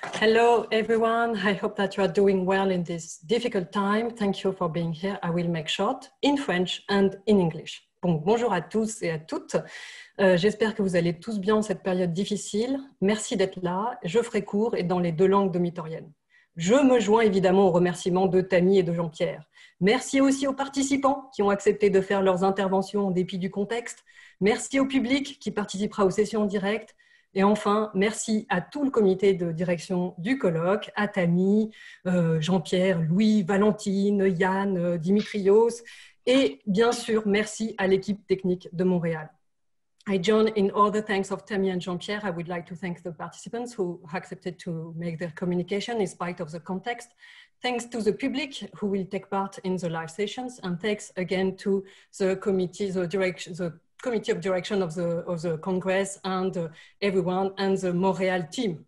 Hello, everyone. I hope that you are doing well in this difficult time. Thank you for being here. I will make short in French and in English. Bon, bonjour à tous et à toutes. Euh, J'espère que vous allez tous bien en cette période difficile. Merci d'être là. Je ferai court et dans les deux langues domitoriennes. Je me joins évidemment aux remerciements de Tammy et de Jean-Pierre. Merci aussi aux participants qui ont accepté de faire leurs interventions en dépit du contexte. Merci au public qui participera aux sessions en direct. Et enfin, merci à tout le comité de direction du colloque, à Tammy, euh, Jean-Pierre, Louis, Valentine, Yann, euh, Dimitrios, et bien sûr, merci à l'équipe technique de Montréal. I join in all the thanks of Tammy and Jean-Pierre. I would like to thank the participants who accepted to make their communication in spite of the context. Thanks to the public who will take part in the live sessions and thanks again to the committee, the direction, the committee of direction of the, Congress and uh, everyone and the Montreal team.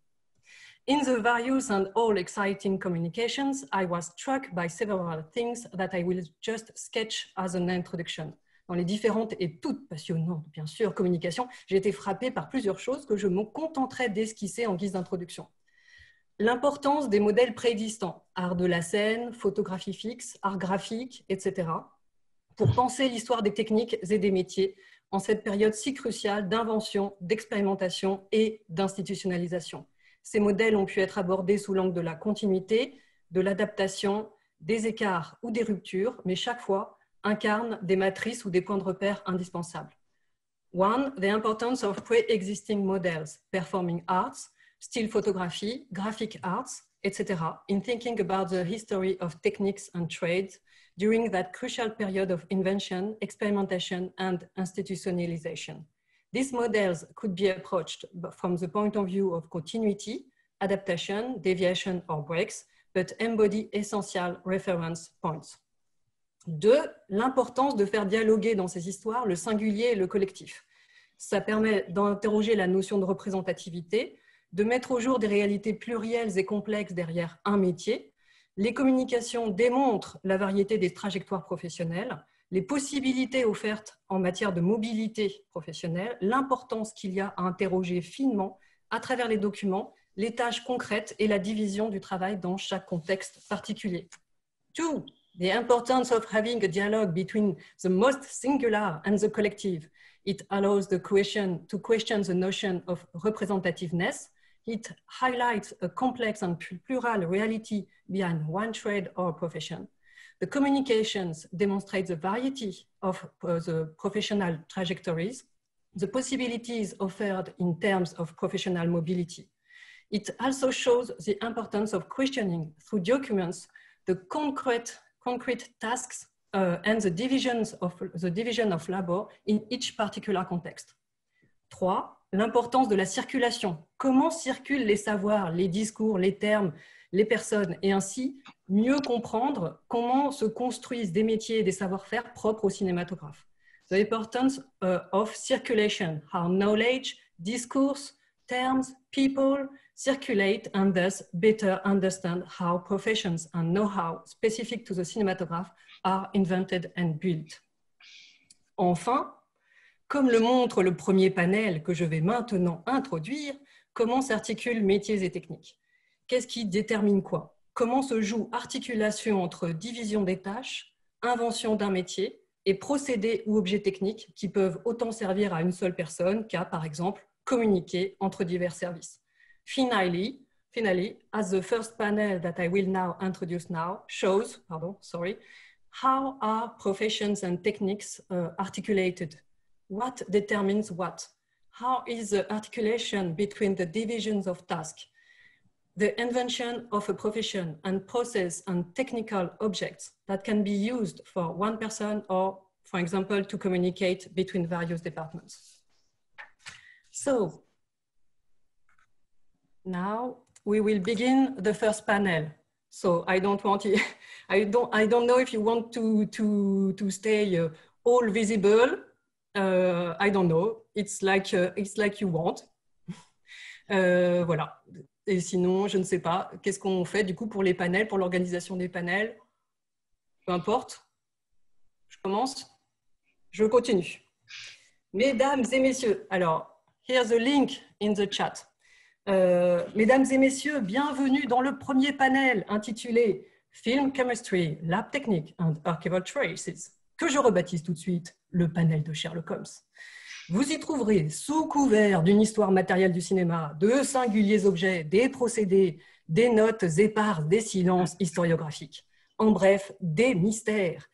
In the various and all exciting communications, I was struck by several things that I will just sketch as an introduction. Dans les différentes et toutes passionnantes, bien sûr, communications, j'ai été frappée par plusieurs choses que je me contenterai d'esquisser en guise d'introduction. L'importance des modèles préexistants, art de la scène, photographie fixe, art graphique, etc., pour penser l'histoire des techniques et des métiers en cette période si cruciale d'invention, d'expérimentation et d'institutionnalisation. Ces modèles ont pu être abordés sous l'angle de la continuité, de l'adaptation, des écarts ou des ruptures, mais chaque fois incarnent des matrices ou des points de repère indispensables. One, the importance of pre-existing models, performing arts, still photography, graphic arts, etc., in thinking about the history of techniques and trades during that crucial period of invention, experimentation, and institutionalization. These models could be approached from the point of view of continuity, adaptation, deviation, or breaks, but embody essential reference points. Deux, l'importance de faire dialoguer dans ces histoires le singulier et le collectif. Ça permet d'interroger la notion de représentativité, de mettre au jour des réalités plurielles et complexes derrière un métier. Les communications démontrent la variété des trajectoires professionnelles, les possibilités offertes en matière de mobilité professionnelle, l'importance qu'il y a à interroger finement à travers les documents les tâches concrètes et la division du travail dans chaque contexte particulier. Two, the importance of having a dialogue between the most singular and the collective. It allows the question to question the notion of representativeness. It highlights a complex and plural reality behind one trade or profession. The communications demonstrate the variety of uh, the professional trajectories, the possibilities offered in terms of professional mobility. It also shows the importance of questioning through documents the concrete, concrete tasks uh, and the, divisions of, the division of labor in each particular context. Trois, l'importance de la circulation. Comment circulent les savoirs, les discours, les termes, les personnes et ainsi mieux comprendre comment se construisent des métiers et des savoir-faire propres au cinématographe. The importance uh, of circulation, how knowledge, discourse, terms, people circulate and thus better understand how professions and know-how specific to the cinématographe are invented and built. Enfin, comme le montre le premier panel que je vais maintenant introduire, comment s'articulent métiers et techniques? Qu'est-ce qui détermine quoi? Comment se joue articulation entre division des tâches, invention d'un métier et procédés ou objets techniques qui peuvent autant servir à une seule personne qu'à, par exemple, communiquer entre divers services? Finally, finally, as the first panel that I will now introduce now shows, pardon, sorry, how are professions and techniques uh, articulated? What determines what? How is the articulation between the divisions of task? the invention of a profession and process and technical objects that can be used for one person or, for example, to communicate between various departments. So now we will begin the first panel. So I don't want I don't, I don't know if you want to, to, to stay uh, all visible. Uh, I don't know. It's like, uh, it's like you want. Euh, voilà. Et sinon, je ne sais pas. Qu'est-ce qu'on fait du coup pour les panels, pour l'organisation des panels? Peu importe. Je commence. Je continue. Mesdames et messieurs, alors, here's a link in the chat. Euh, mesdames et messieurs, bienvenue dans le premier panel intitulé Film Chemistry, Lab Technique and Archival Traces, que je rebaptise tout de suite le panel de Sherlock Holmes. Vous y trouverez, sous couvert d'une histoire matérielle du cinéma, de singuliers objets, des procédés, des notes éparses, des silences historiographiques. En bref, des mystères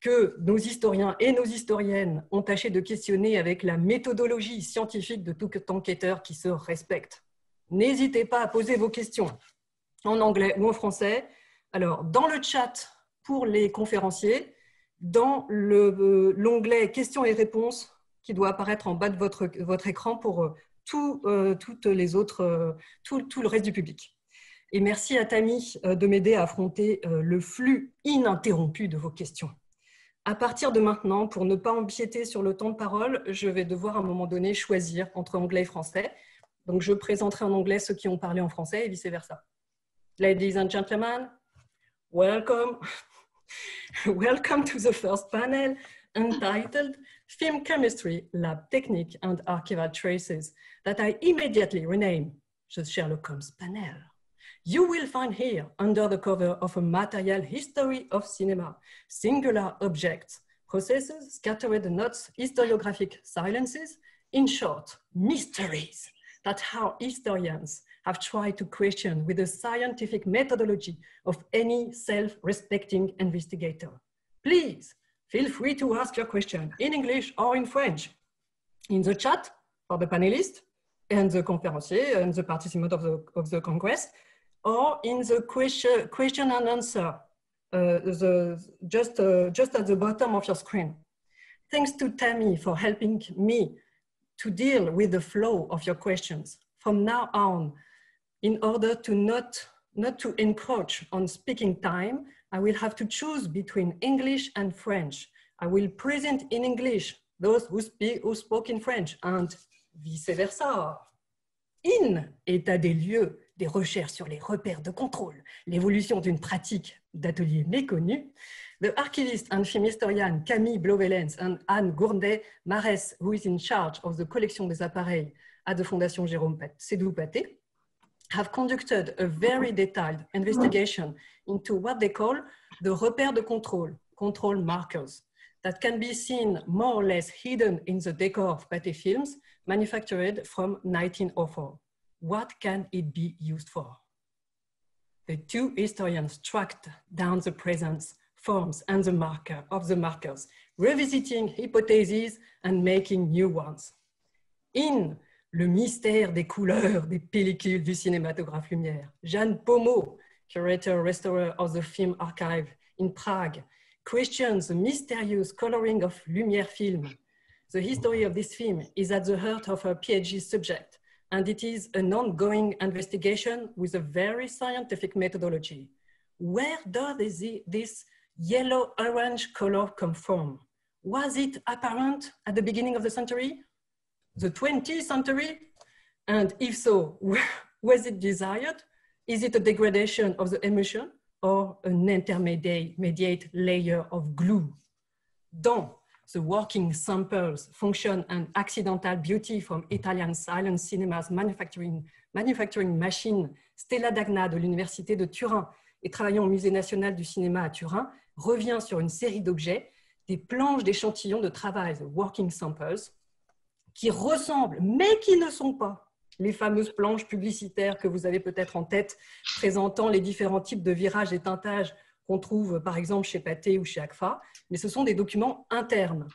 que nos historiens et nos historiennes ont tâché de questionner avec la méthodologie scientifique de tout enquêteur qui se respecte. N'hésitez pas à poser vos questions en anglais ou en français. Alors, dans le chat pour les conférenciers, dans euh, l'onglet questions et réponses qui doit apparaître en bas de votre, votre écran pour euh, tout, euh, toutes les autres, tout, tout, le reste du public. Et merci à Tammy de m'aider à affronter le flux ininterrompu de vos questions. À partir de maintenant, pour ne pas empiéter sur le temps de parole, je vais devoir à un moment donné choisir entre anglais et français. Donc, je présenterai en anglais ceux qui ont parlé en français et vice-versa. Ladies and gentlemen, welcome. welcome to the first panel entitled Film Chemistry, Lab Technique and Archival Traces that I immediately rename the Sherlock Holmes panel. You will find here, under the cover of a material history of cinema, singular objects, processes, scattered notes, historiographic silences, in short, mysteries that how historians have tried to question with the scientific methodology of any self-respecting investigator. Please feel free to ask your question in English or in French in the chat for the panelists and the conferencier and the participant of the, of the Congress, or in the question, question and answer, uh, the, just, uh, just at the bottom of your screen. Thanks to Tammy for helping me to deal with the flow of your questions from now on in order to not, not to encroach on speaking time, I will have to choose between English and French. I will present in English those who, speak, who spoke in French and vice versa. In état des lieux des recherches sur les repères de contrôle, l'évolution d'une pratique d'atelier méconnu, the archivist and film historian Camille Blovelens and Anne Gourdet-Marès, who is in charge of the collection des appareils at the Fondation Jérôme Sédou-Paté, have conducted a very detailed investigation into what they call the repères de contrôle, control markers, that can be seen more or less hidden in the decor of Pathé films manufactured from 1904. What can it be used for? The two historians tracked down the presence, forms, and the marker of the markers, revisiting hypotheses and making new ones. In Le mystère des couleurs des pellicules du cinématographe lumière. Jeanne Pomo, curator restorer of the Film Archive in Prague, questions the mysterious coloring of Lumière film. The history of this film is at the heart of her PhD subject, and it is an ongoing investigation with a very scientific methodology. Where does this yellow-orange color come from? Was it apparent at the beginning of the century? The 20th century? And if so, was it desired? Is it a degradation of the emission or an intermediate layer of glue? Dans The Working Samples, Function and Accidental Beauty from Italian Silent Cinema's Manufacturing, Manufacturing Machine, Stella Dagna de l'Université de Turin et travaillant au Musée national du cinéma à Turin, revient sur une série d'objets, des planches d'échantillons de travail, The Working Samples, qui ressemblent, mais qui ne sont pas les fameuses planches publicitaires que vous avez peut-être en tête, présentant les différents types de virages et teintages qu'on trouve par exemple chez Pathé ou chez ACFA, mais ce sont des documents internes.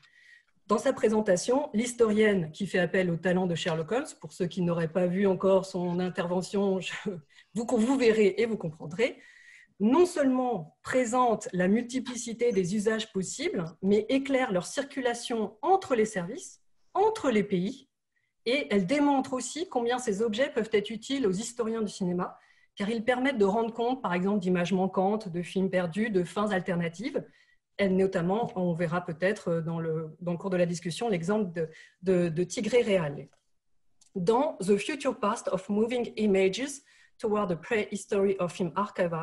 Dans sa présentation, l'historienne qui fait appel au talent de Sherlock Holmes, pour ceux qui n'auraient pas vu encore son intervention, vous, vous verrez et vous comprendrez, non seulement présente la multiplicité des usages possibles, mais éclaire leur circulation entre les services, entre les pays et elle démontre aussi combien ces objets peuvent être utiles aux historiens du cinéma, car ils permettent de rendre compte, par exemple, d'images manquantes, de films perdus, de fins alternatives. Elle, notamment, on verra peut-être dans le, dans le cours de la discussion l'exemple de, de, de Tigré Real. Dans The Future Past of Moving Images Toward the Prehistory of Film Archive,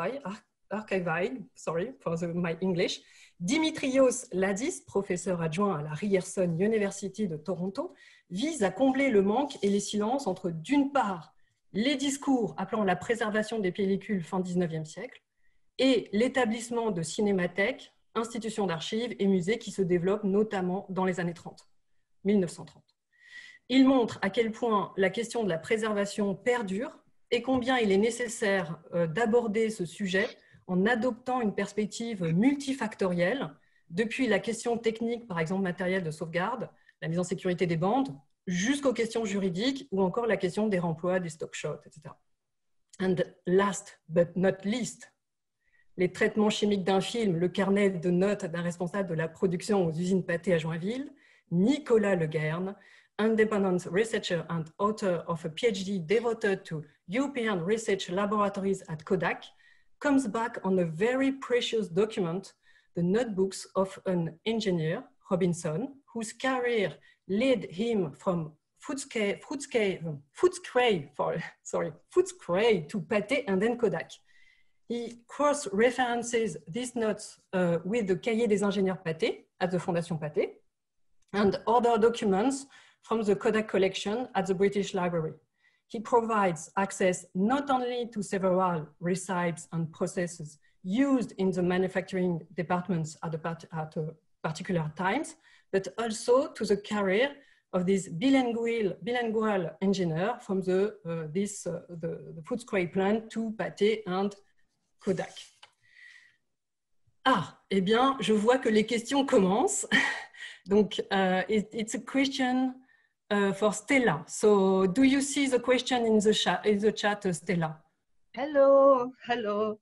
Archive sorry for the, my English, Dimitrios Ladis, professeur adjoint à la Ryerson University de Toronto, vise à combler le manque et les silences entre, d'une part, les discours appelant la préservation des pellicules fin 19e siècle et l'établissement de cinémathèques, institutions d'archives et musées qui se développent notamment dans les années 30, 1930. Il montre à quel point la question de la préservation perdure et combien il est nécessaire euh, d'aborder ce sujet en adoptant une perspective multifactorielle, depuis la question technique, par exemple matérielle de sauvegarde, la mise en sécurité des bandes, jusqu'aux questions juridiques ou encore la question des remplois, des stock shots, etc. And last but not least, les traitements chimiques d'un film, le carnet de notes d'un responsable de la production aux usines pâtées à Joinville, Nicolas Leguerne, independent researcher and author of a PhD devoted to European research laboratories at Kodak, comes back on a very precious document, the notebooks of an engineer, Robinson, whose career led him from Footscray, Footscray, Footscray, sorry, Footscray to Pate and then Kodak. He cross-references these notes uh, with the Cahier des ingénieurs Pate at the Fondation Pate and other documents from the Kodak collection at the British Library. He provides access not only to several recipes and processes used in the manufacturing departments at, part at particular times, but also to the career of this bilingual, bilingual engineer from the, uh, this, uh, the, the Footscray plant to Pathé and Kodak. Ah, eh bien, je vois que les questions commencent. Donc, uh, it, it's a question uh, for Stella. So, do you see the question in the chat, in the chat Stella? Hello, hello,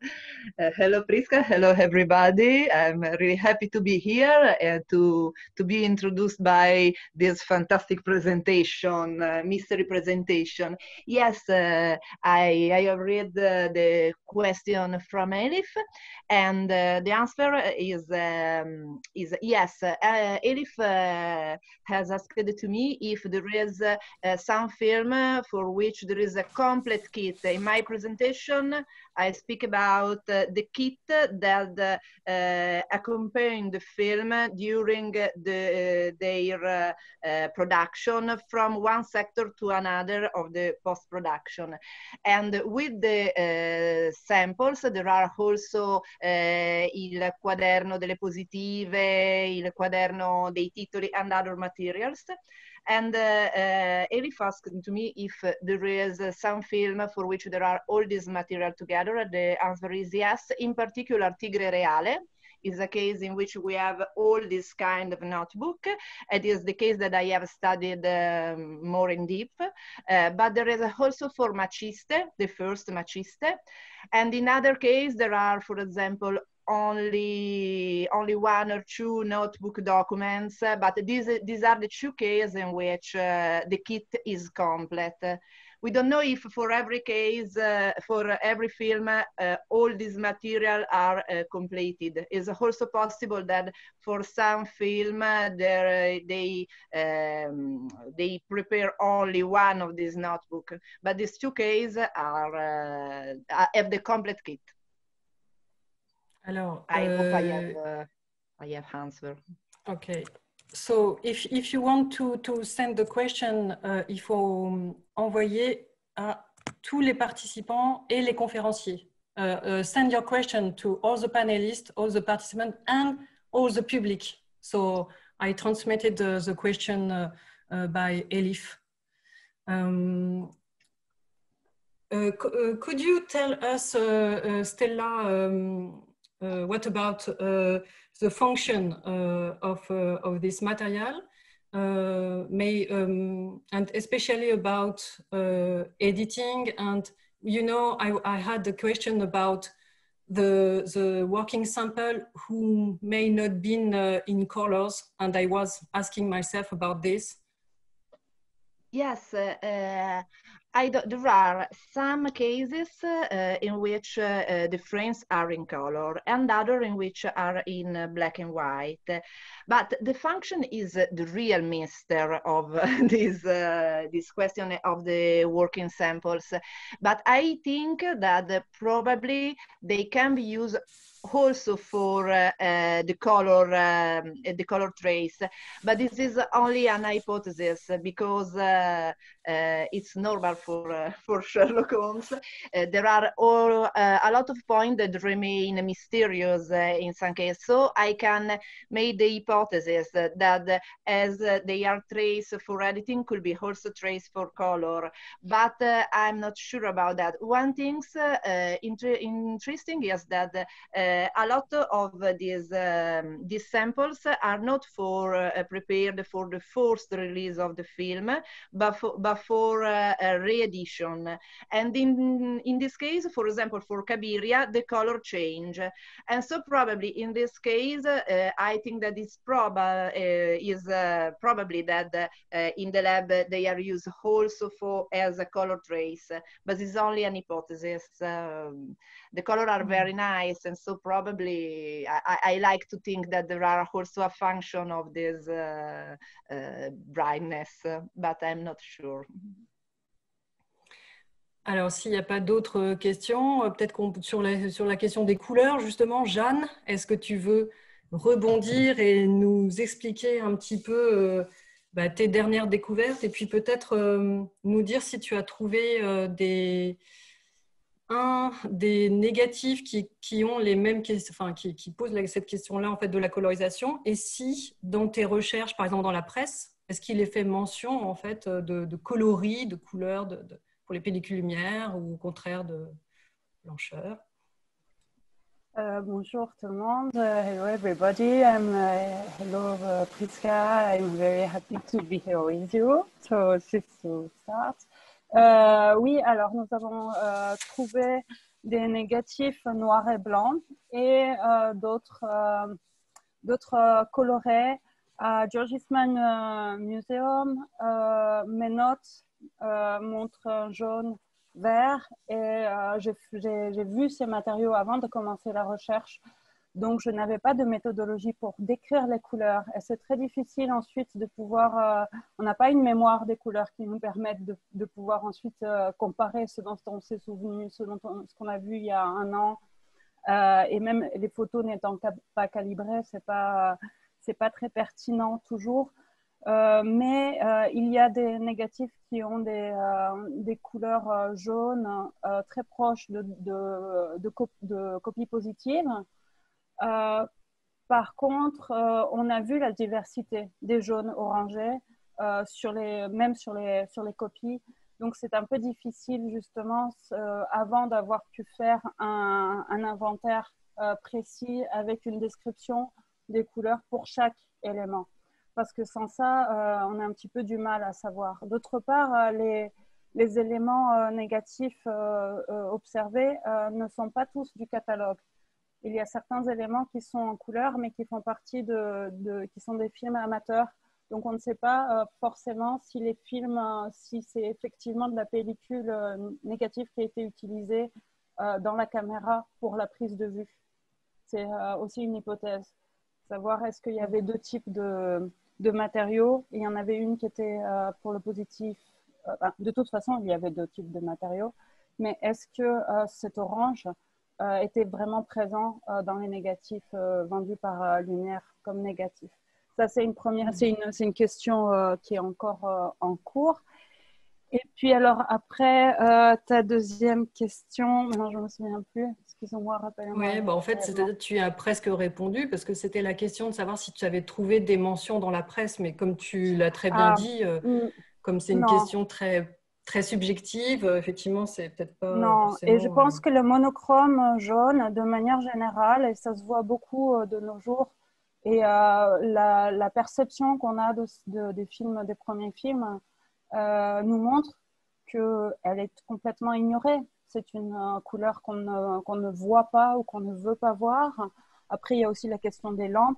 uh, hello, Priska. Hello, everybody. I'm really happy to be here and to to be introduced by this fantastic presentation, uh, mystery presentation. Yes, uh, I I have read the question from Elif, and uh, the answer is um, is yes. Uh, Elif uh, has asked to me if there is some film for which there is a complete kit. In my presentation I speak about uh, the kit that uh, accompanied the film during the, their uh, production from one sector to another of the post-production. And with the samples, there are also il quaderno delle positive, il quaderno dei titoli and other materials. And uh, uh, Elif asked to me if there is some film for which there are all this material together. The answer is yes. In particular, Tigre Reale, is a case in which we have all this kind of notebook. It is the case that I have studied um, more in deep, uh, but there is also for Machiste, the first Machiste. And in other case, there are, for example, only only one or two notebook documents, uh, but these these are the two cases in which uh, the kit is complete. We don't know if for every case, uh, for every film, uh, all these material are uh, completed. It's also possible that for some film, uh, they um, they prepare only one of these notebook, but these two cases are have the complete kit. Alors, I uh, hope I have, uh, I have answer. Okay. So, if, if you want to, to send the question, uh, il faut envoyer à tous les participants et les conférenciers. Uh, uh, send your question to all the panelists, all the participants, and all the public. So, I transmitted the, the question uh, by Elif. Um, could you tell us, Stella, um, uh, what about uh, the function uh, of, of this material? may um, and especially about editing and you know I, I had the question about the the working sample who may not been uh, in colors and i was asking myself about this yes uh, there are some cases uh, in which uh, the frames are in color and other in which are in uh, black and white. But the function is the real mystery of this, uh, this question of the working samples. But I think that probably they can be used also for uh, uh, the color um, the color trace. But this is only an hypothesis because uh, uh it's normal for uh, for Sherlock Holmes. Uh, there are all, a lot of points that remain mysterious in some cases. So I can make the hypothesis that as they are traced for editing could be also traced for color. But I'm not sure about that. One thing inter interesting is that a lot of these um, these samples are not for uh, prepared for the first release of the film, but for, but for uh, re-edition. And in in this case, for example, for Cabiria, the color change, and so probably in this case, uh, I think that it's is probably that in the lab they are used also for as a color trace, but it's only an hypothesis. Um, the color are very mm-hmm. nice and so probably I, I, like to think that there are also a function of this uh, uh, brightness but I'm not sure. Alors, s'il n'y a pas d'autres questions, euh, peut-être qu'on sur la, sur la question des couleurs, justement, Jeanne, est-ce que tu veux rebondir et nous expliquer un petit peu euh, bah, tes dernières découvertes et puis peut-être euh, nous dire si tu as trouvé des, un des négatifs qui, qui ont les mêmes enfin, qui, qui posent cette question-là en fait de la colorisation, et si dans tes recherches, par exemple dans la presse, est-ce qu'il est fait mention en fait de, coloris, de couleurs de, pour les pellicules lumière ou au contraire de blancheur? Uh, bonjour tout le monde. Uh, hello everybody. I'm uh, hello uh, Priska. I'm very happy to be here with you. So just to start. Euh, oui, alors nous avons euh, trouvé des négatifs noirs et blancs et euh, d'autres d'autres colorés à George Eastman Museum. mes notes montrent un jaune vert et j'ai vu ces matériaux avant de commencer la recherche. Donc, je n'avais pas de méthodologie pour décrire les couleurs. Et c'est très difficile ensuite de pouvoir... Euh, on n'a pas une mémoire des couleurs qui nous permettent de, pouvoir ensuite euh, comparer ce dont on s'est souvenu, ce, dont ce qu'on a vu il y a un an. Euh, et même les photos n'étant pas calibrées, ce n'est pas, pas très pertinent toujours. mais il y a des négatifs qui ont des, des couleurs jaunes très proches de, de, de, de copies positives. Euh, par contre, euh, on a vu la diversité des jaunes orangés, euh, sur les, même sur les, copies. Donc, c'est un peu difficile, justement, avant d'avoir pu faire un, inventaire précis avec une description des couleurs pour chaque élément. Parce que sans ça, on a un petit peu du mal à savoir. D'autre part, les, éléments négatifs observés ne sont pas tous du catalogue il y a certains éléments qui sont en couleur, mais qui font partie de, qui sont des films amateurs. Donc, on ne sait pas euh, forcément si les films, euh, si c'est effectivement de la pellicule euh, négative qui a été utilisée dans la caméra pour la prise de vue. C'est aussi une hypothèse. Savoir est-ce qu'il y avait deux types de, de matériaux. Il y en avait une qui était pour le positif. de toute façon, il y avait deux types de matériaux. Mais est-ce que cet orange était vraiment présent euh, dans les négatifs euh, vendus par Lumière comme négatifs. Ça, c'est une première, c'est une, une, question qui est encore en cours. Et puis alors après, ta deuxième question, maintenant je ne me souviens plus, excusez-moi, rappelez-moi. Oui, bah en fait, tu as presque répondu parce que c'était la question de savoir si tu avais trouvé des mentions dans la presse, mais comme tu l'as très bien ah, dit, mm, comme c'est une question très très subjective, euh, effectivement, c'est peut-être pas. Non, et je pense euh, que le monochrome jaune, de manière générale, et ça se voit beaucoup euh, de nos jours, et la, la, perception qu'on a de, des films, des premiers films, nous montre qu'elle est complètement ignorée. C'est une couleur qu'on ne, qu'on ne voit pas ou qu'on ne veut pas voir. Après, il y a aussi la question des lampes.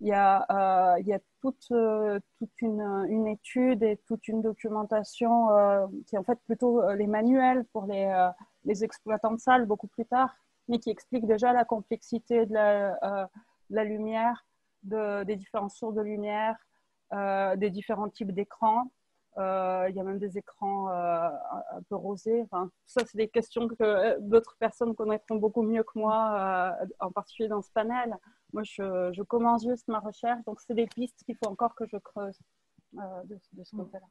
Il y a, euh, il y a toute, euh, toute une, une, étude et toute une documentation euh, qui est en fait plutôt les manuels pour les, les, exploitants de salles beaucoup plus tard, mais qui explique déjà la complexité de la, la lumière, de, des différentes sources de lumière, des différents types d'écrans. Il y a même des écrans un peu rosés. Enfin, ça, c'est des questions que d'autres personnes connaîtront beaucoup mieux que moi, en particulier dans ce panel. Moi, je, je commence juste ma recherche, donc c'est des pistes qu'il faut encore que je creuse de, de, ce côté-là.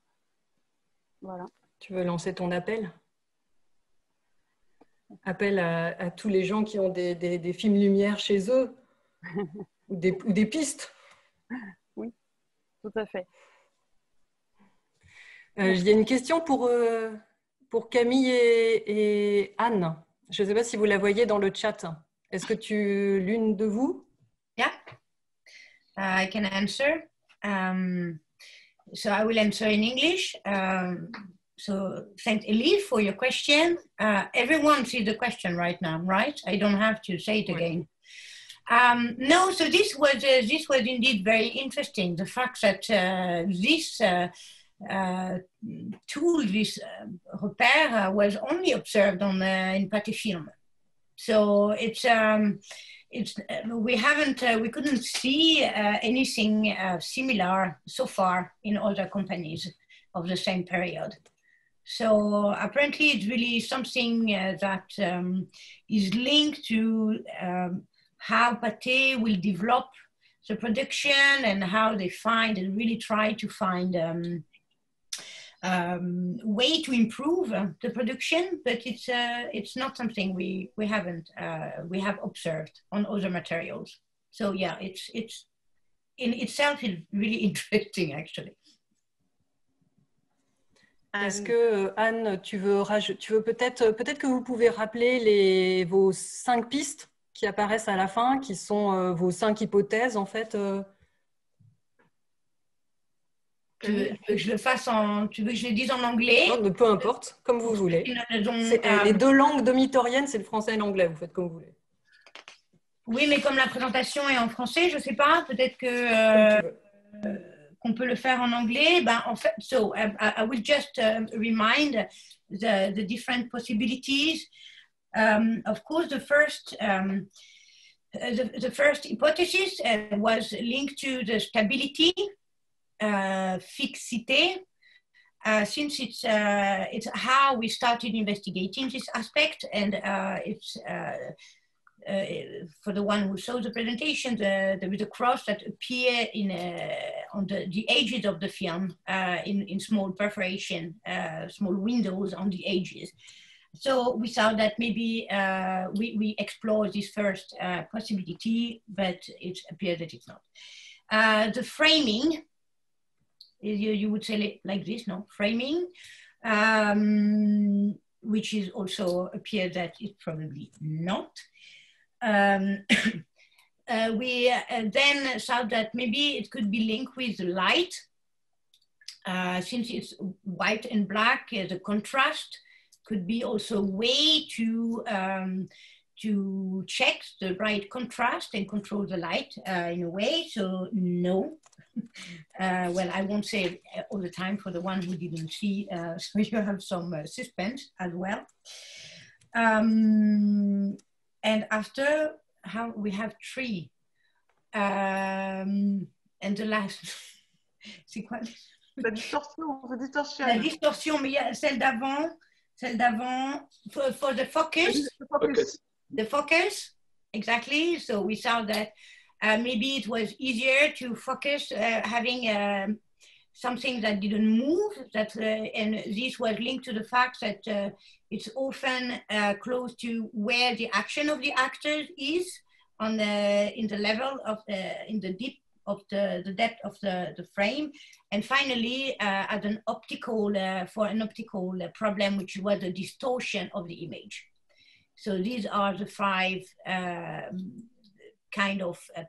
Voilà. Tu veux lancer ton appel? Appel à, tous les gens qui ont des, des, films lumière chez eux ou, des, ou des pistes. Oui, tout à fait. Euh, il y a une question pour, euh, pour Camille et, et Anne. Je ne sais pas si vous la voyez dans le chat. Est-ce que tu, l'une de vous? Yeah, uh, I can answer. Um, so I will answer in English. Um, so thank Elise for your question. Uh, everyone sees the question right now, right? I don't have to say it again. Um, no, so this was uh, this was indeed very interesting. The fact that uh, this uh, uh tool, this uh, repère, uh, was only observed on in Pâté film. So it's um, it's we haven't we couldn't see anything similar so far in other companies of the same period. So apparently, it's really something uh, that um, is linked to um, how Pate will develop the production and how they find and really try to find um, um, way to improve uh, the production, but it's uh, it's not something we we haven't uh, we have observed on other materials. So yeah, it's it's in itself is really interesting actually. Est-ce que euh, Anne, tu veux, tu veux peut-être euh, peut-être que vous pouvez rappeler les, vos cinq pistes qui apparaissent à la fin, qui sont euh, vos cinq hypothèses en fait. Tu veux, que je le fasse en, tu veux que je le dise en anglais? Non, Peu importe, comme vous voulez. les deux langues domitoriennes, c'est le français et l'anglais. Vous faites comme vous voulez. Oui, mais comme la présentation est en français, je ne sais pas. Peut-être que on peut le faire en anglais. Ben, en fait, so I, I will just um, remind the, the different possibilities. Um, of course, the first um, the, the first hypothesis uh, was linked to the stability, uh, fixité, uh, since it's uh, it's how we started investigating this aspect, and uh, it's uh, uh, for the one who saw the presentation, the, there is a cross that appear in on the, the edges of the film uh, in, in small perforation, uh, small windows on the edges. So we saw that maybe uh, we, we explore this first possibility, but it appears that it's not. the framing, you, you would say it like this, no? Framing, um, which is also appears that it's probably not. Um, uh, we uh, then saw that maybe it could be linked with light. Uh, since it's white and black, uh, the contrast could be also a way to um, to check the right contrast and control the light uh, in a way. So no. Uh, well, I won't say it all the time for the one who didn't see, uh, so you have some uh, suspense as well. Um, and after how we have three, um, and the last, c'est quoi La distorsion, la distorsion. La distorsion, mais il y a celle d'avant, celle d'avant, for, for the focus. The focus. The focus, exactly. So we saw that uh, maybe it was easier to focus uh, having uh, something that didn't move. That uh, and this was linked to the fact that uh, it's often uh, close to where the action of the actors is on the in the level of the in the deep of the, the depth of the, the frame and finally uh, as an optical for an optical problem which was a distortion of the image so these are the five um, kind of uh,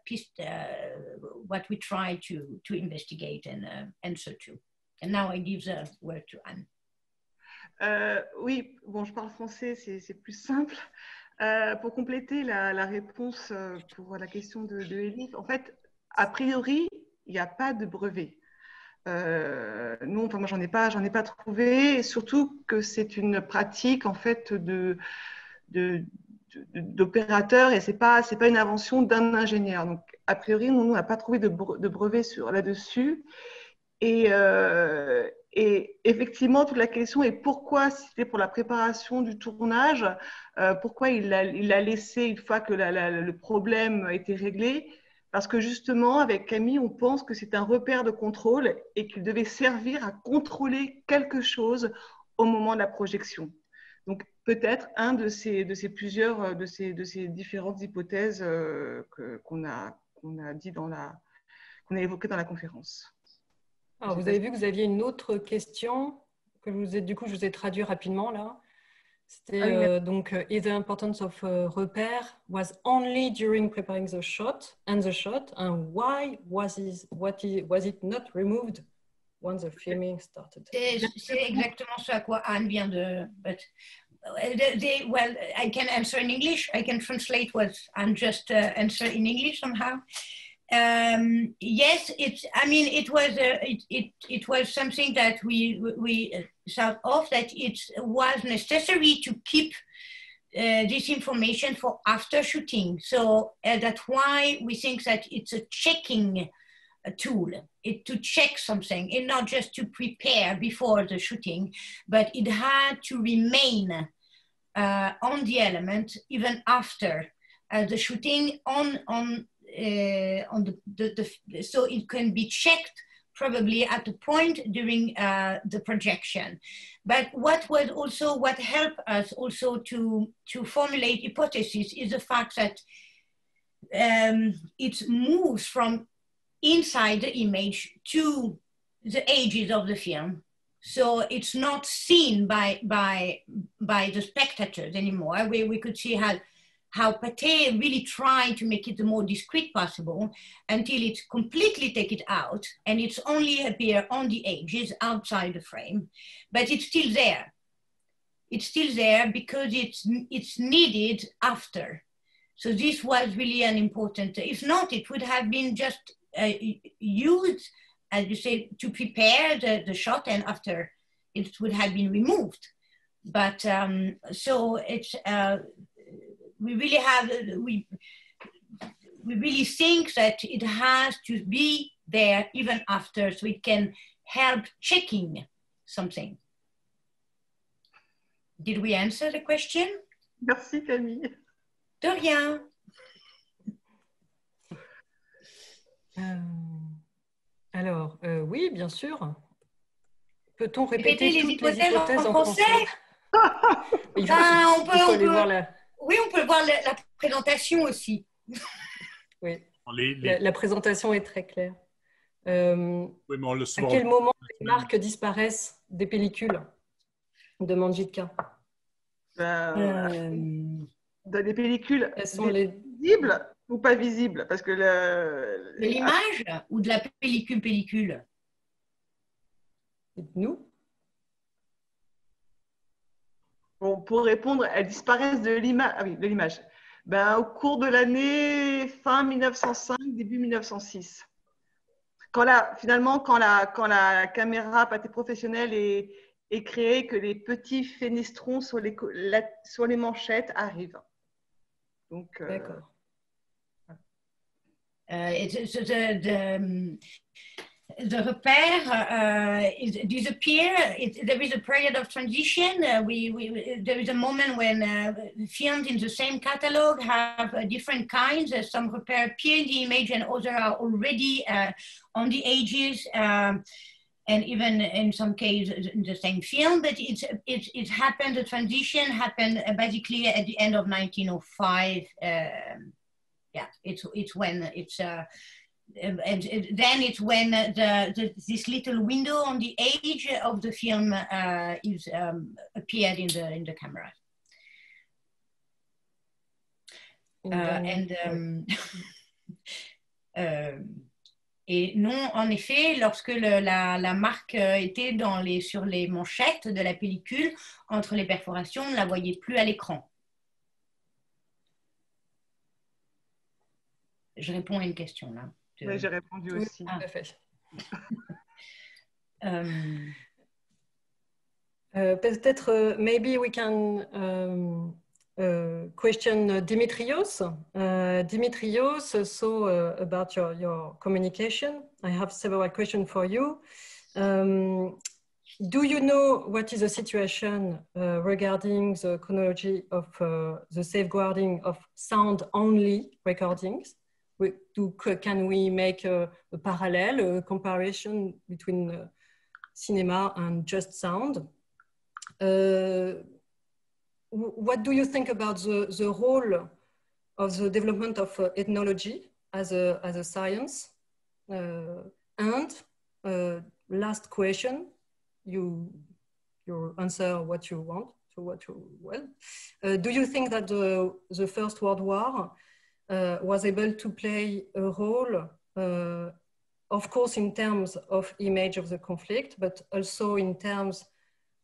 what we try to to investigate and uh, answer to and now I give the word to Anne Euh, oui, bon, je parle français, c'est plus simple. Euh, pour compléter la, réponse euh, pour la question de, de en fait, a priori, il n'y a pas de brevet. non, enfin, moi, j'en ai pas, j'en ai pas trouvé. surtout que c'est une pratique en fait de, d'opérateur et c'est pas c'est pas une invention d'un ingénieur. Donc, a priori, nous, on n'a pas trouvé de, brevet là-dessus. Et, Et effectivement, toute la question est pourquoi, si c'était pour la préparation du tournage, euh, pourquoi il l'a laissé une fois que le problème été réglé? Parce que justement, avec Camille, on pense que c'est un repère de contrôle et qu'il devait servir à contrôler quelque chose au moment de la projection. Donc peut-être un de ces, de ces plusieurs, de ces, de ces différentes hypothèses euh, qu'on a, qu'on a dit dans la, qu'on a évoquées dans la conférence. Alors, vous avez vu que vous aviez une autre question que je vous ai, du coup, je vous ai traduit rapidement là. C'était ah euh, donc, uh, is the importance of uh, repère was only during preparing the shot and the shot, and why was it, what is, was it not removed when the filming started? C'est exactement ce à quoi Anne vient de. But, well, I can answer in English. I can translate what I'm just uh, answered in English somehow. um, yes, it's. I mean, it was a, it, it it was something that we we thought of that it was necessary to keep uh, this information for after shooting. So uh, that's why we think that it's a checking uh, tool it, to check something and not just to prepare before the shooting, but it had to remain uh, on the element even after uh, the shooting on on uh, on the, the, the, so it can be checked probably at a point during uh, the projection. But what was also what helped us also to to formulate hypotheses is the fact that um, it moves from inside the image to the edges of the film. So it's not seen by by by the spectators anymore. We we could see how how Pathé really tried to make it the more discreet possible until it completely take it out and it's only appear on the edges outside the frame, but it's still there. It's still there because it's, it's needed after. So this was really an important, if not, it would have been just uh, used, as you say, to prepare the, the shot and after it would have been removed. But um, so it's, uh, we really have we we really think that it has to be there even after so it can help checking something. Did we answer the question? Merci camille. De rien. Euh, alors euh, oui bien sûr peut-on répéter, répéter toutes les hypothèses, les hypothèses en, en français, français il faut, ben, on peut, il faut on aller peut. voir la Oui, on peut voir la, la présentation aussi. Oui. Les, les... La, la, présentation est très claire. Euh, oui, mais on le à quel moment les marques disparaissent des pellicules demande Jitka. Ben, Euh, Dans les pellicules Elles sont les... visibles ou pas visibles Parce que le... de l'image ou de la pellicule pellicule? Nous Bon, pour répondre, elles disparaissent de l'image. Ah oui, de l'image. Ben, au cours de l'année fin 1905, début 1906. Quand la, finalement, quand la, quand la caméra pâté professionnelle est, est créée, que les petits fenestrons sur les, la, sur les manchettes arrivent. Donc, euh, D'accord. It's, it's the, the, the repair uh, is disappear. It, there is a period of transition. Uh, we, we, there is a moment when uh, films in the same catalog have uh, different kinds. Uh, some repair appear in the image and others are already uh, on the. Um, and even in some cases in the same film, but it's, it, it happened, the transition happened basically at the end of 1905. Um, yeah, it's, it's when it's, uh, and, and then it's when the, the, this little window on the edge of the film uh, is um, appeared in the in the camera. Uh, and um, euh, et non, en effet, lorsque le, la, la, marque était dans les, sur les manchettes de la pellicule, entre les perforations, on ne la voyait plus à l'écran. Je réponds à une question là. Oui, j'ai répondu oui, aussi. Tout à fait. um, uh, Peut-être, uh, maybe we can um, uh, question Dimitrios. Dimitrios, so about your, your communication. I have several questions for you. Um, do you know what is the situation uh, regarding the chronology of uh, the safeguarding of sound-only recordings? We, do, can we make a, a, parallel, a comparison between uh, cinema and just sound? Uh, what do you think about the, the role of the development of uh, ethnology as a, as a science? Uh, and last question, you you answer what you want to what you well. Uh, do you think that the the First World War uh, was able to play a role, uh, of course, in terms of image of the conflict, but also in terms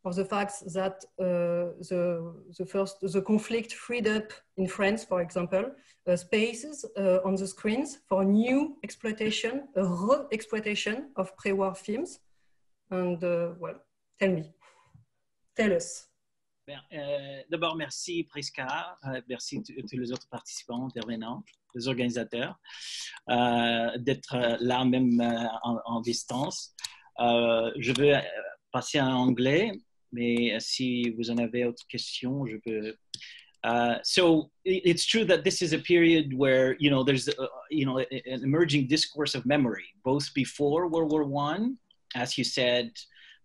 of the fact that uh, the the first the conflict freed up in France, for example, uh, spaces uh, on the screens for new exploitation, a re-exploitation of pre-war films, and well Tell me. Tell us. Euh, d'abord, merci Prisca, euh, merci tous les autres participants, intervenants, les organisateurs, euh, d'être là même en, distance. je veux passer en anglais, mais si vous en avez autre questions, je peux. Uh, so it's true that this is a period where you know there's uh, you know an emerging discourse of memory, both before World War One, as you said,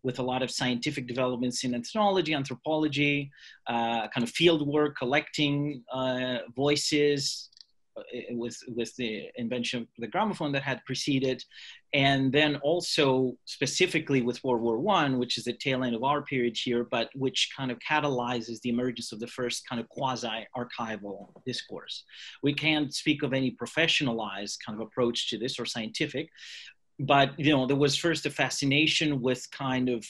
with a lot of scientific developments in ethnology, anthropology, uh, kind of field work, collecting uh, voices uh, with, with the invention of the gramophone that had preceded. And then also specifically with World War One, which is the tail end of our period here, but which kind of catalyzes the emergence of the first kind of quasi-archival discourse. We can't speak of any professionalized kind of approach to this or scientific, but you know there was first a fascination with kind of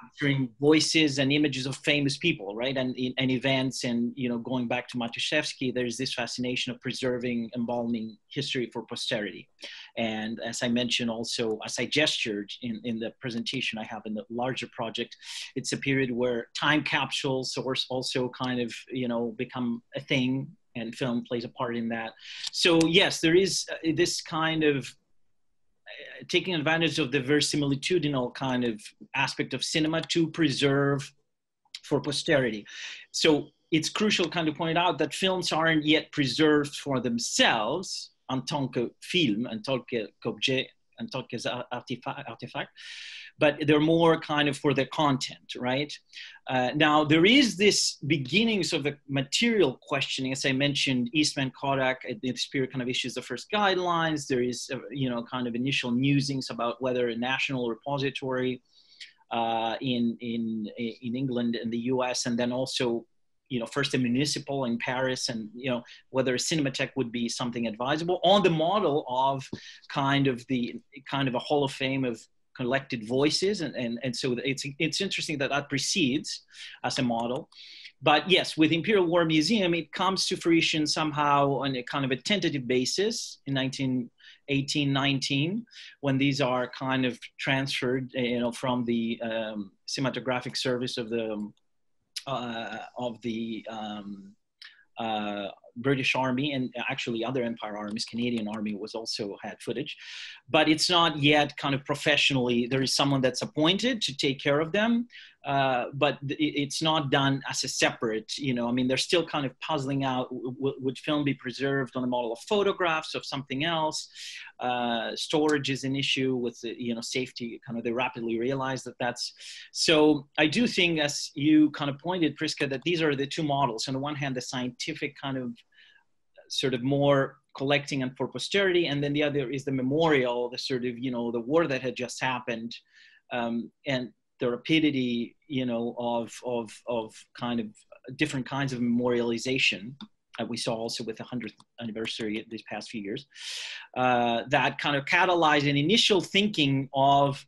capturing voices and images of famous people right? And, and events and you know going back to matuszewski there's this fascination of preserving embalming history for posterity. And as i mentioned also as i gestured in, in the presentation i have in the larger project it's a period where time capsules also kind of you know become a thing and film plays a part in that. So yes there is uh, this kind of taking advantage of the verisimilitudinal kind of aspect of cinema to preserve for posterity. So it's crucial kind of point out that films aren't yet preserved for themselves en tant que film, en tant qu'objet, en tant qu'artefact, but they're more kind of for the content, right? Uh, now, there is this beginnings of the material questioning. As I mentioned, Eastman Kodak, the spirit kind of issues the first guidelines. There is, uh, you know, kind of initial musings about whether a national repository uh, in, in, in England and the US, and then also you know, first a municipal in Paris, and you know whether a cinematheque would be something advisable on the model of kind of the kind of a Hall of Fame of collected voices and, and, and so it's, it's interesting that that precedes as a model. But yes with imperial war museum it comes to fruition somehow on a kind of a tentative basis in 1918 19 when these are kind of transferred you know from the um, cinematographic service of the uh, of the um, uh, British Army and actually other Empire armies, Canadian Army was also had footage, but it's not yet kind of professionally. There is someone that's appointed to take care of them, uh, but it's not done as a separate. You know, I mean, they're still kind of puzzling out: would film be preserved on the model of photographs of something else? Uh, storage is an issue with you know safety. Kind of they rapidly realize that that's so. I do think, as you kind of pointed, Priska, that these are the two models. On the one hand, the scientific kind of sort of more collecting and for posterity and then the other is the memorial the sort of you know the war that had just happened um, and the rapidity you know of of of kind of different kinds of memorialization that we saw also with the 100th anniversary these past few years uh, that kind of catalyzed an initial thinking of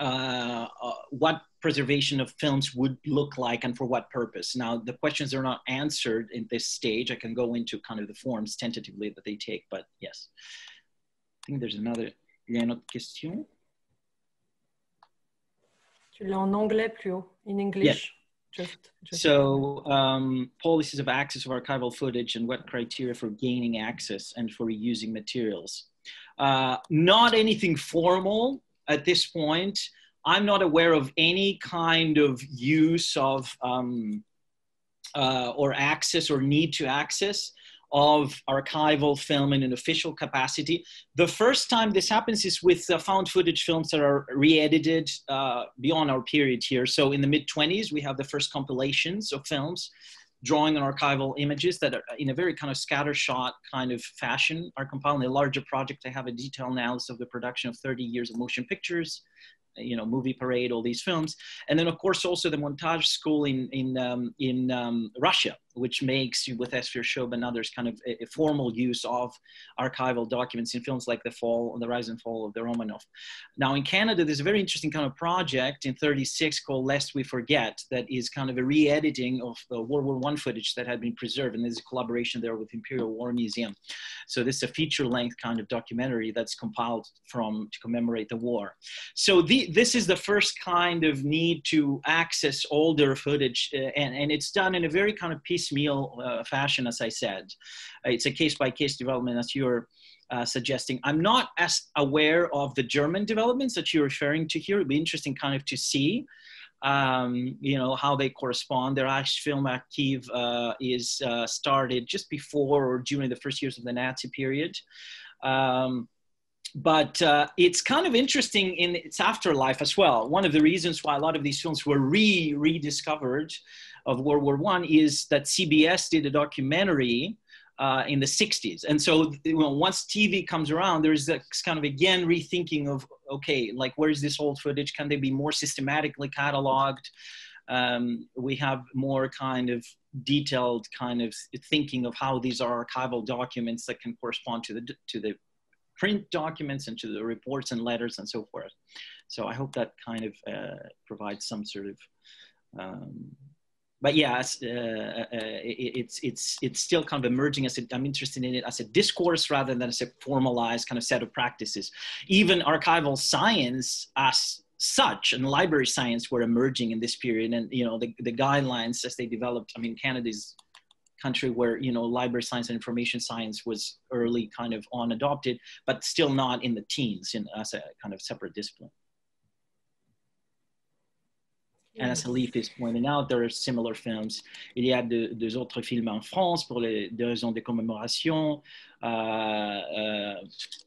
uh, uh, what preservation of films would look like and for what purpose. Now, the questions are not answered in this stage. I can go into kind of the forms tentatively that they take, but yes. I think there's another. Il y a une autre question? Tu l'as en anglais plus haut, in English. Yes. Just, just so um, policies of access of archival footage and what criteria for gaining access and for reusing materials. Uh, not anything formal at this point I'm not aware of any kind of use of um, uh, or access or need to access of archival film in an official capacity. The first time this happens is with uh, found footage films that are re-edited uh, beyond our period here. So in the mid 20s, we have the first compilations of films drawing on archival images that are in a very kind of scattershot kind of fashion are compiled in a larger project. I have a detailed analysis of the production of 30 years of motion pictures you know movie parade all these films. And then of course also the montage school in in um, in um, russia which makes with Esfir Shob and others kind of a, a, formal use of archival documents in films like The Fall, The Rise and Fall of the Romanov. Now in Canada, there's a very interesting kind of project in 36 called Lest We Forget that is kind of a re-editing of the World War I footage that had been preserved. And there's a collaboration there with Imperial War Museum. So this is a feature-length kind of documentary that's compiled from to commemorate the war. So the, this is the first kind of need to access older footage uh, and, and it's done in a very kind of piece piecemeal uh, fashion, as I said. It's a case by case development, as you're uh, suggesting. I'm not as aware of the German developments that you're referring to here. It'd be interesting kind of to see. Um, you know how they correspond. Their The Reichsfilmarchiv uh, is uh, started just before or during the first years of the Nazi period. Um, but uh, it's kind of interesting in its afterlife as well. One of the reasons why a lot of these films were re rediscovered of World War One is that CBS did a documentary uh, in the 60s. And so you know, once TV comes around, there's this kind of again rethinking of, okay, like where's this old footage? Can they be more systematically cataloged? Um, we have more kind of detailed kind of thinking of how these are archival documents that can correspond to the, to the print documents and to the reports and letters and so forth. So I hope that kind of uh, provides some sort of um, but yeah, uh, uh, it's it's it's still kind of emerging as a, I'm interested in it as a discourse rather than as a formalized kind of set of practices. Even archival science as such and library science were emerging in this period, and you know the, the guidelines as they developed. I mean, Canada's country where you know library science and information science was early kind of on adopted, but still not in the teens in, as a kind of separate discipline. And as Leaf is pointing out, there are similar films. Il y a de, deux autres films en France pour les deux raisons de commémoration. Euh, euh,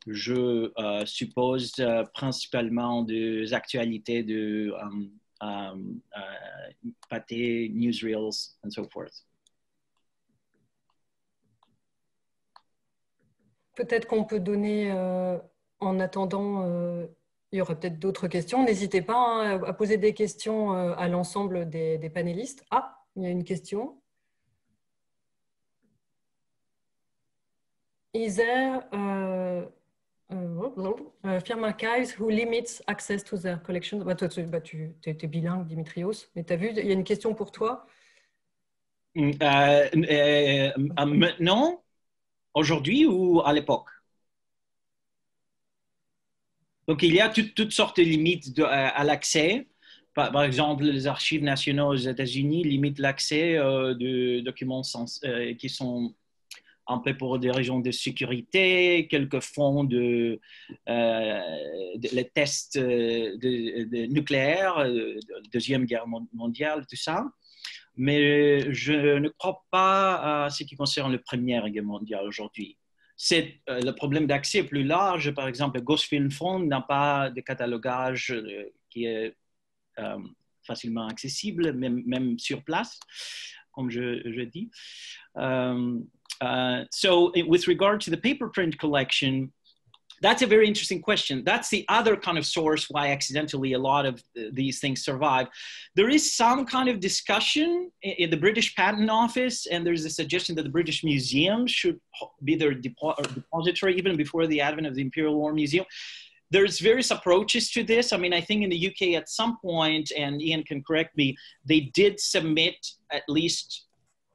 je euh, suppose euh, principalement des actualités de um, um, uh, pâté, newsreels, and so forth. Peut-être qu'on peut donner, euh, en attendant euh, il y aura peut-être d'autres questions. N'hésitez pas hein, à poser des questions euh, à l'ensemble des, panélistes. Ah, il y a une question. Is there uh, uh, firm archives who limits access to their collections bah, toi, bah, Tu es, bilingue, Dimitrios, mais tu as vu, il y a une question pour toi mm, euh, euh, Maintenant, aujourd'hui ou à l'époque? Donc, il y a toutes sortes de limites à, l'accès. Par, exemple, les archives nationaux aux États-Unis limitent l'accès euh, de documents euh, qui sont peu pour des raisons de sécurité, quelques fonds de, euh, les tests de, nucléaires, deuxième guerre mondiale, tout ça. Mais je ne crois pas à ce qui concerne la première guerre mondiale aujourd'hui c'est euh, le problème d'accès plus large. Par exemple, Ghost Film Fund n'a pas de catalogage euh, qui est euh, facilement accessible, même, même, sur place, comme je, je dis. So, with regard to the paper print collection, that's a very interesting question. That's the other kind of source why accidentally a lot of these things survive. There is some kind of discussion in the British Patent Office, and there's a suggestion that the British Museum should be their depository even before the advent of the Imperial War Museum. There's various approaches to this. I mean, I think in the UK at some point, and Ian can correct me, they did submit at least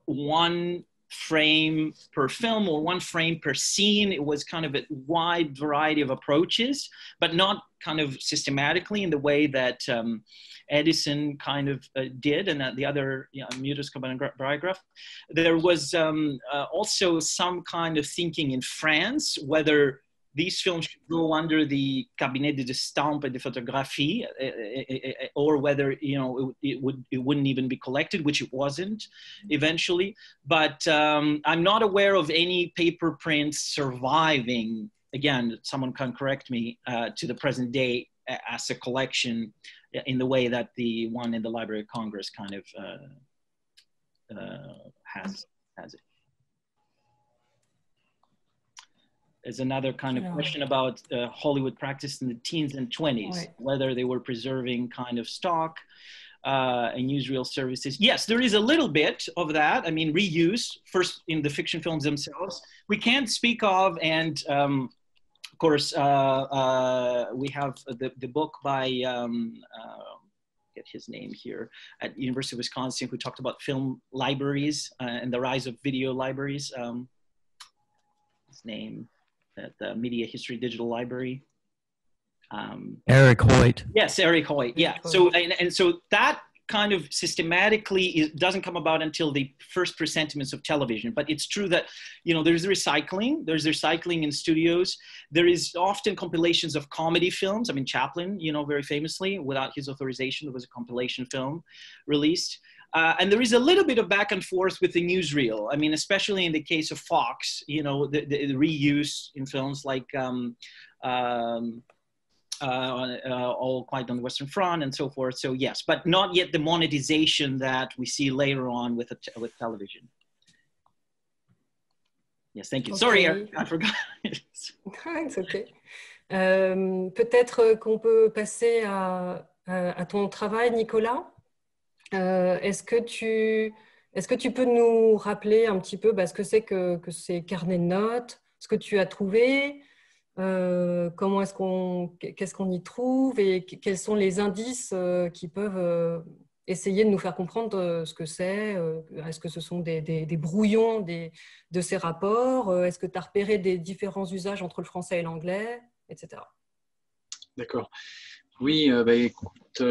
one frame per film or one frame per scene. It was kind of a wide variety of approaches, but not kind of systematically in the way that um, Edison kind of uh, did and the other you know, mutoscope and Briograph. There was um, uh, also some kind of thinking in France whether these films should go under the cabinet de stampe de photographie, uh, uh, uh, or whether you know it, it, would it wouldn't even be collected, which it wasn't eventually. But um, I'm not aware of any paper prints surviving. Again, someone can correct me uh, to the present day as a collection in the way that the one in the Library of Congress kind of uh, uh, has has it. There's another kind of question about uh, Hollywood practice in the teens and 20s, right. whether they were preserving kind of stock uh, and newsreel services. Yes, there is a little bit of that. I mean, reuse, first in the fiction films themselves. We can't speak of, and um, of course, uh, uh we have the, the book by, um, uh, get his name here, at University of Wisconsin, who talked about film libraries uh, and the rise of video libraries. Um, his name at the Media History Digital Library. Um, Eric Hoyt. Yes, Eric Hoyt. Yeah. So and, and so that kind of systematically it doesn't come about until the first presentiments of television but it's true that you know there's recycling there's recycling in studios there is often compilations of comedy films i mean chaplin you know very famously without his authorization there was a compilation film released uh, and there is a little bit of back and forth with the newsreel. I mean, especially in the case of Fox, you know, the, the, the reuse in films like um, um, uh, uh, All Quiet on the Western Front and so forth. So yes, but not yet the monetization that we see later on with, with television. Yes, thank you. Okay. Sorry, I forgot. It's okay. Euh, Peut-être qu'on peut passer à, à, ton travail, Nicolas. Euh, est-ce que tu peux nous rappeler un petit peu bah, ce que c'est que, ces carnets de notes, ce que tu as trouvé, euh, comment est-ce qu'on qu'est-ce qu'on y trouve et quels sont les indices euh, qui peuvent essayer de nous faire comprendre ce que c'est Est-ce que ce sont des, brouillons de ces rapports Est-ce que tu as repéré des différents usages entre le français et l'anglais, etc. D'accord. Oui, bah, écoute,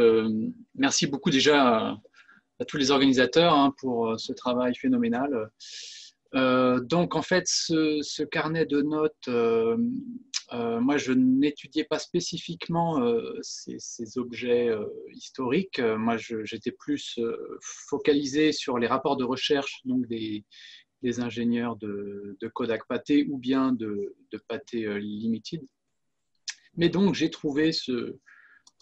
merci beaucoup déjà à tous les organisateurs hein, pour euh, ce travail phénoménal. Euh, donc en fait, ce, carnet de notes, euh, moi je n'étudiais pas spécifiquement ces, objets historiques. Moi j'étais plus focalisé sur les rapports de recherche donc des, ingénieurs de, Kodak Pathé ou bien de, de Pathé Limited. Mais donc j'ai trouvé ce,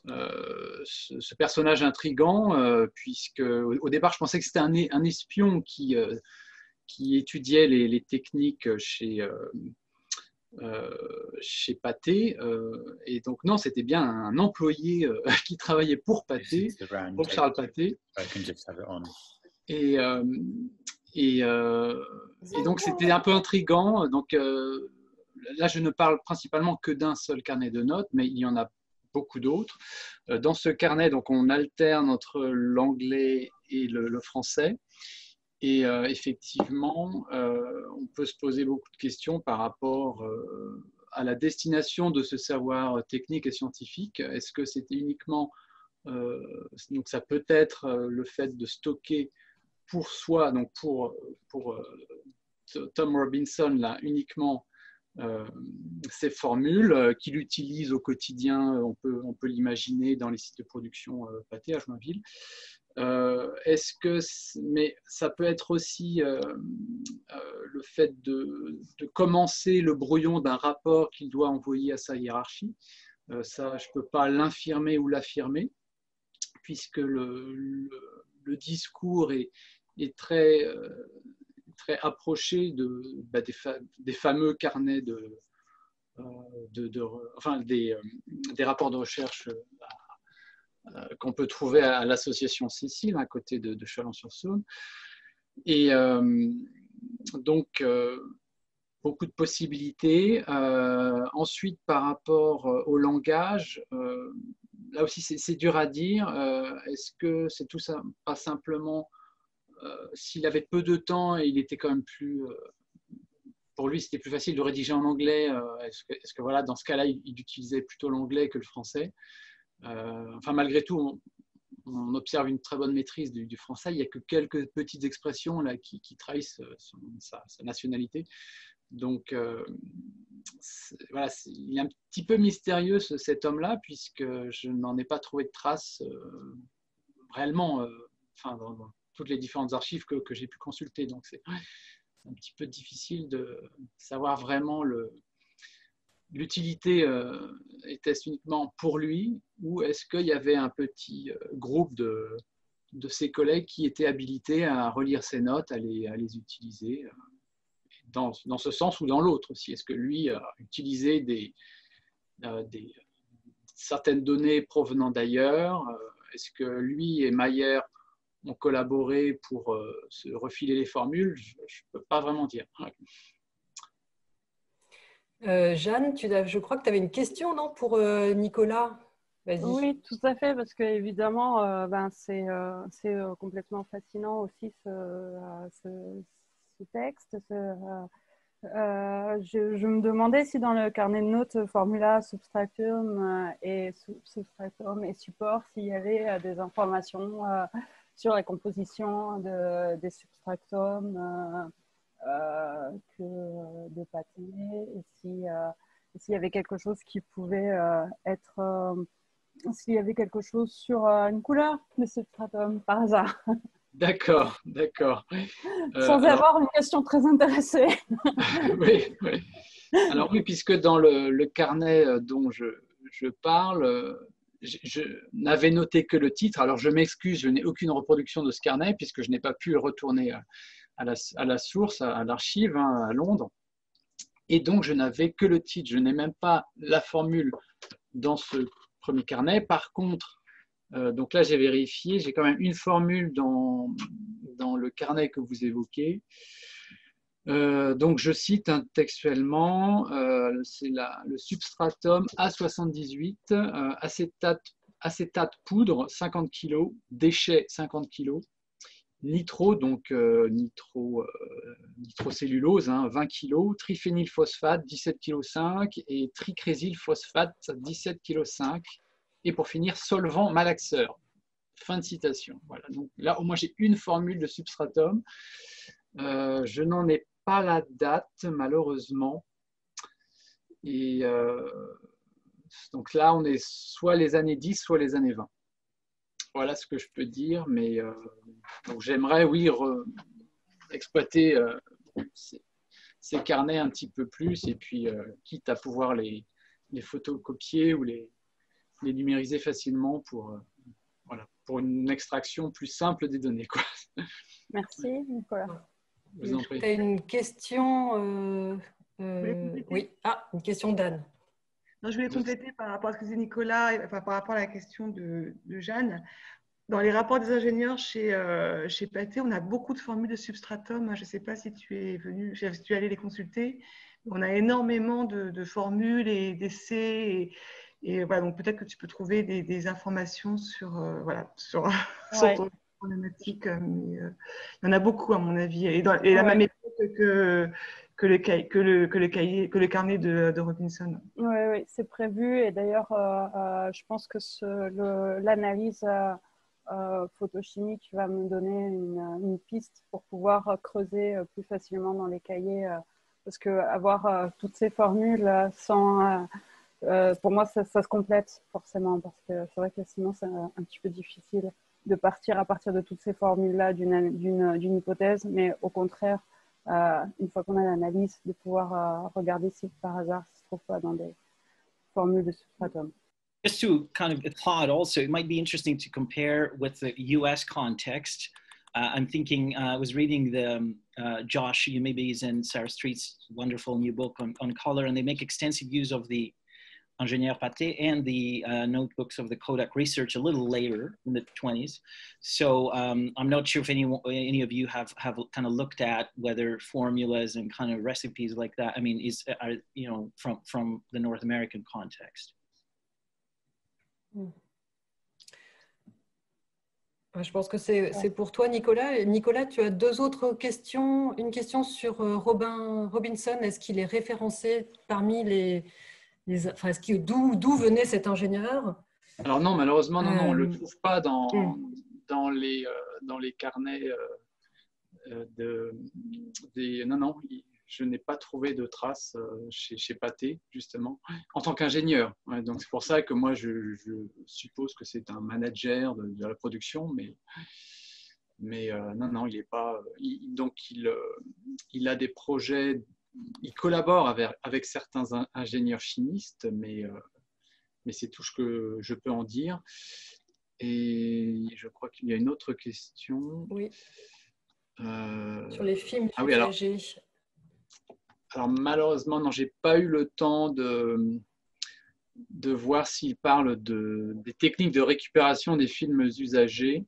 euh, ce, personnage intrigant, euh, puisque au, départ, je pensais que c'était un, un, espion qui, euh, qui étudiait les, techniques chez, chez Pathé. et donc, non, c'était bien un employé qui travaillait pour Pathé, pour Charles Pathé. Et, et, et, donc, c'était un peu intrigant. Donc, là, je ne parle principalement que d'un seul carnet de notes, mais il y en a beaucoup d'autres. Euh, dans ce carnet, donc, on alterne entre l'anglais et le, français. Et euh, effectivement, euh, on peut se poser beaucoup de questions par rapport à la destination de ce savoir technique et scientifique. Est-ce que c'était uniquement, donc ça peut être le fait de stocker pour soi, donc pour, pour Tom Robinson, là, uniquement ces formules euh, qu'il utilise au quotidien, on peut, on peut l'imaginer dans les sites de production euh, pâté à Joinville. Est-ce que, mais ça peut être aussi le fait de, de, commencer le brouillon d'un rapport qu'il doit envoyer à sa hiérarchie. ça, je ne peux pas l'infirmer ou l'affirmer, puisque le, le, le, discours est, est très, très approché de, bah, des, fameux carnets de, euh, de, enfin, des, euh, des, rapports de recherche euh, qu'on peut trouver à, l'association Cécile, à côté de, Chalon-sur-Saône. Et donc, beaucoup de possibilités. ensuite, par rapport au langage, là aussi, c'est dur à dire. Est-ce que c'est tout ça, pas simplement s'il avait peu de temps et il était quand même plus euh, pour lui, c'était plus facile de rédiger en anglais. Euh, est-ce que, voilà, dans ce cas-là, il, utilisait plutôt l'anglais que le français? Enfin, malgré tout, on, observe une très bonne maîtrise du, français. Il n'y a que quelques petites expressions là qui, trahissent sa, nationalité. Donc, voilà, il est un petit peu mystérieux cet homme-là, puisque je n'en ai pas trouvé de traces réellement, enfin, dans, toutes les différentes archives que, j'ai pu consulter. Donc, c'est un petit peu difficile de savoir vraiment l'utilité euh, était-ce uniquement pour lui ou est-ce qu'il y avait un petit euh, groupe de, de, ses collègues qui étaient habilités à relire ses notes, à les, à les utiliser euh, dans, dans, ce sens ou dans l'autre aussi Est-ce que lui a utilisé des, des certaines données provenant d'ailleurs Est-ce que lui et Mayer ont collaboré pour se refiler les formules Je ne peux pas vraiment dire. Euh, Jeanne, tu je crois que tu avais une question, non, pour euh, Nicolas? Oui, tout à fait, parce que évidemment, euh, ben, c'est complètement fascinant aussi ce, texte. Je, me demandais si dans le carnet de notes Formula, Substratum et Substratum et Support, s'il y avait des informations sur la composition de, des substractums euh, que de patiner et si euh, s'il y avait quelque chose qui pouvait euh, être s'il y avait quelque chose sur une couleur de ce stratum par hasard. D'accord, d'accord. Sans avoir une question très intéressée. oui, oui. Alors oui, puisque dans le, le carnet dont je, je parle, je, n'avais noté que le titre. Alors je m'excuse, je n'ai aucune reproduction de ce carnet puisque je n'ai pas pu retourner à la, source, à, l'archive, hein, à Londres. Et donc, je n'avais que le titre, je n'ai même pas la formule dans ce premier carnet. Par contre, euh, donc là, j'ai vérifié, j'ai quand même une formule dans le carnet que vous évoquez. Euh, donc, je cite textuellement, euh, c'est le substratum A78, acétate, acétate poudre 50 kg, déchets 50 kg, nitro, donc euh, nitro, euh, nitrocellulose, 20 hein, kg, triphénylphosphate, 17 kg 5 et tricrésylphosphate, 17 kg 5 et pour finir, solvant malaxeur. Fin de citation. Voilà. Donc là, au moins, j'ai une formule de substratum. Euh, je n'en ai pas la date, malheureusement. Et donc là, on est soit les années 10, soit les années 20 voilà ce que je peux dire. Mais euh, j'aimerais, oui, exploiter euh, ces, carnets un petit peu plus et puis euh, quitte à pouvoir les, photocopier ou les, numériser facilement pour une extraction plus simple des données. Quoi. Merci, Nicolas. Tu as une question Oui, ah, une question d'Anne. Non, je voulais compléter par rapport à ce que disait Nicolas, enfin, par rapport à la question de, Jeanne. Dans les rapports des ingénieurs chez, euh, chez Pathé, on a beaucoup de formules de substratum. Je ne sais pas si tu es venu, si tu es allé les consulter. On a énormément de, formules et d'essais. Et, voilà, donc peut-être que tu peux trouver des, informations sur, euh, voilà, sur, sur problématique. Euh, mais, il y en a beaucoup, à mon avis. Et, dans, et la même époque que que le, que le, que le, cahier, que le carnet de, de Robinson. Oui, oui c'est prévu. Et d'ailleurs, euh, euh, je pense que l'analyse euh, photochimique va me donner une, une, piste pour pouvoir creuser plus facilement dans les cahiers. parce que avoir toutes ces formules sans. pour moi, ça, ça, se complète forcément. Parce que c'est vrai que sinon, c'est un, un petit peu difficile de partir à partir de toutes ces formules-là d'une hypothèse. Mais au contraire, euh, une fois qu'on a l'analyse, de pouvoir euh, regarder si par hasard ça se trouve pas dans des formules de substratum. Just to kind of applaud also, it might be interesting to compare with the US context. Uh, I'm thinking, uh, I was reading the um, uh, Josh Eumebi's and Sarah Street's wonderful new book on color, and they make extensive use of the Ingenieur Paté and the uh, notebooks of the Kodak research a little later in the 20s. So um, I'm not sure if any, any of you have, have kind of looked at whether formulas and kind of recipes like that, I mean, is, are, you know, from, from the North American context. Hmm. Je pense que c'est pour toi, Nicolas. Nicolas, tu as deux autres questions. Une question sur euh, Robin Robinson. Est-ce qu'il est référencé parmi les, enfin, d'où venait cet ingénieur? Alors non, malheureusement, non, non on ne le euh, trouve pas dans, dans, les, euh, dans les carnets euh, de, des... Non, non, je n'ai pas trouvé de traces chez, chez Pathé, justement, en tant qu'ingénieur. donc c'est pour ça que moi, je, suppose que c'est un manager de, la production, mais, mais non, non, il n'est pas. donc il, il a des projets, il collabore avec, avec certains ingénieurs chimistes, mais, mais c'est tout ce que je peux en dire. Et je crois qu'il y a une autre question. Oui. Euh, Sur les films ah oui, alors, alors, malheureusement, non, j'ai pas eu le temps de, de voir s'il parle de, des techniques de récupération des films usagés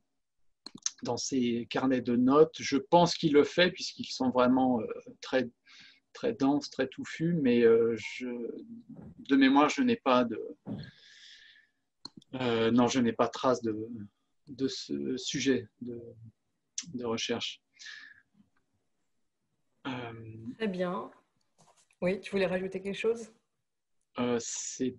dans ses carnets de notes. Je pense qu'il le fait puisqu'ils sont vraiment euh, très, très denses, très touffus, mais euh, je, de mémoire, je n'ai pas de, euh, non, je n'ai pas trace de, de ce sujet de, de recherche. Euh, Très bien. Oui, tu voulais rajouter quelque chose? euh, C'est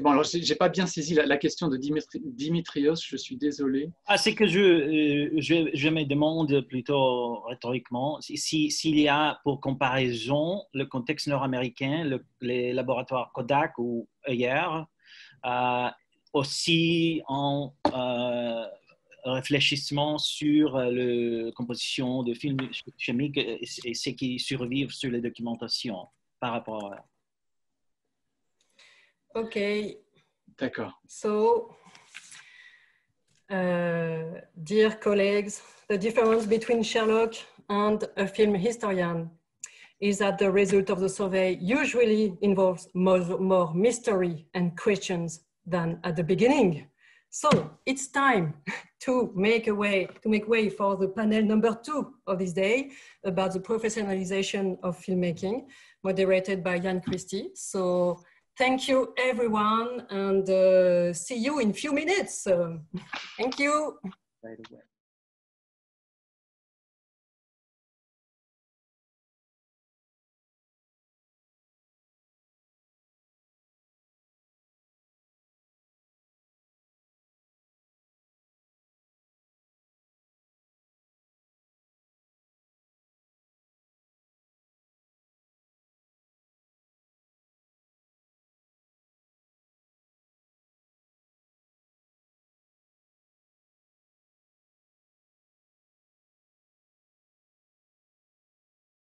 bon. Alors, j'ai pas bien saisi la, question de Dimitrios. Je suis désolé. Ah, c'est que je, je, je, me demande plutôt rhétoriquement s'il si, y a pour comparaison le contexte nord-américain, les laboratoires Kodak ou ailleurs, aussi en euh, réfléchissement sur euh, la composition de films chimiques et, ce qui survivent sur les documentations par rapport à... OK. D'accord. So, uh, dear colleagues, the difference between Sherlock and a film historian is that the result of the survey usually involves more, more mystery and questions than at the beginning. So it's time to make a way to make way for the panel number two of this day about the professionalization of filmmaking, moderated by Jan Christie. So thank you everyone and uh, see you in a few minutes. thank you. Right